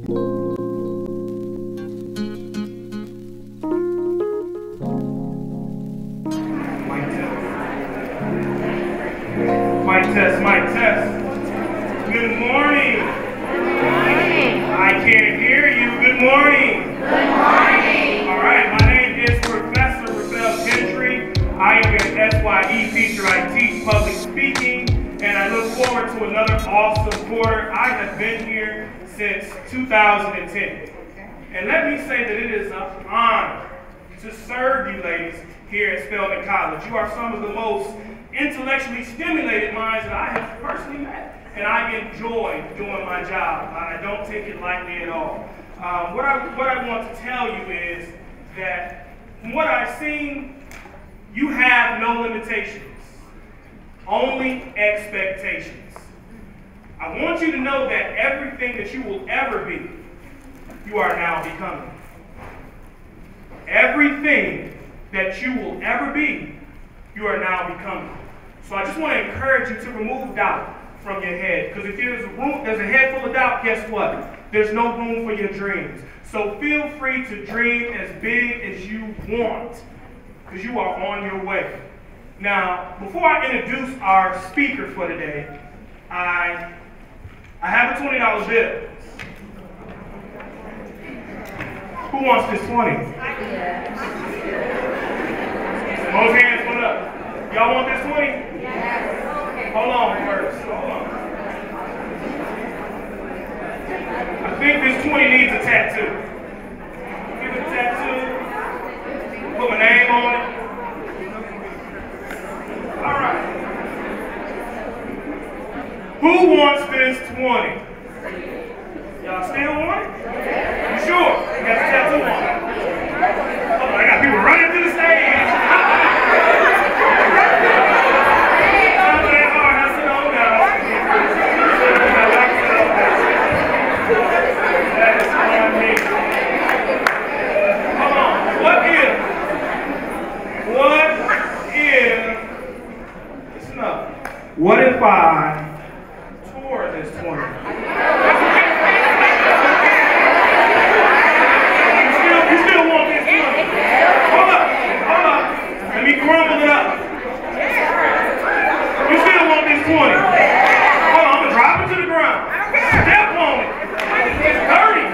Mic test. Mic test, mic test. Good morning. I can't hear you. Good morning. Good morning. All right, my name is Professor Raphael Gentry. I am your SYE teacher. I teach public speaking, and I look forward to another awesome quarter. I have been here since 2010. And let me say that it is an honor to serve you ladies here at Spelman College. You are some of the most intellectually stimulated minds that I have personally met. And I enjoy doing my job. I don't take it lightly at all. Um, what, I, what I want to tell you is that from what I've seen, you have no limitations, only expectations. I want you to know that everything that you will ever be, you are now becoming. Everything that you will ever be, you are now becoming. So I just want to encourage you to remove doubt from your head. Because if there's a room, there's a head full of doubt, guess what? There's no room for your dreams. So feel free to dream as big as you want, because you are on your way. Now, before I introduce our speaker for today, I I have a $20 bill. Who wants this 20? Most hands went up. Y'all want this 20? Yes. Hold on first. Hold on. I think this 20 needs a tattoo. Give it a tattoo. Put my name on it. All right. Who wants this 20? Y'all still want it? You sure? You got the tattoo on it. Hold I got people running to the stage. Oh. What if I tore this 20? You still, want this 20? Hold up, hold up. Let me crumble it up. You still want this 20? Hold on, I'm gonna drop it to the ground. It. It's dirty.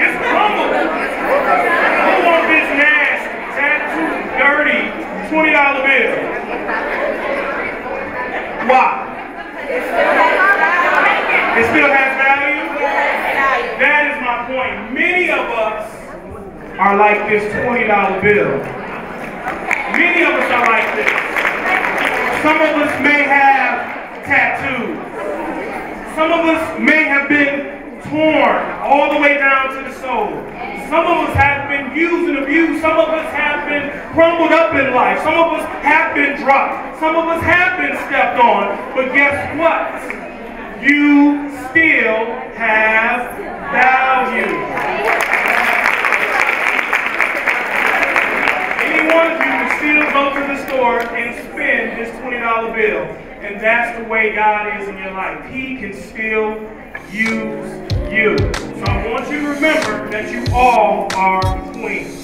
It's crumbled. Who this nasty, tattoo, dirty, $20 bill? Why? It still has value? That is my point. Many of us are like this $20 bill. Many of us are like this. Some of us may have tattoos. Some of us may have been torn all the way down to the soul. Some of us have been used and abused. Some of us have been crumbled up in life. Some of us have been dropped. Some of us have been stepped on. But guess what? You still have value. Any one of you can still go to the store and spend this $20 bill. And that's the way God is in your life. He can still use you. So I want you to remember that you all are queens.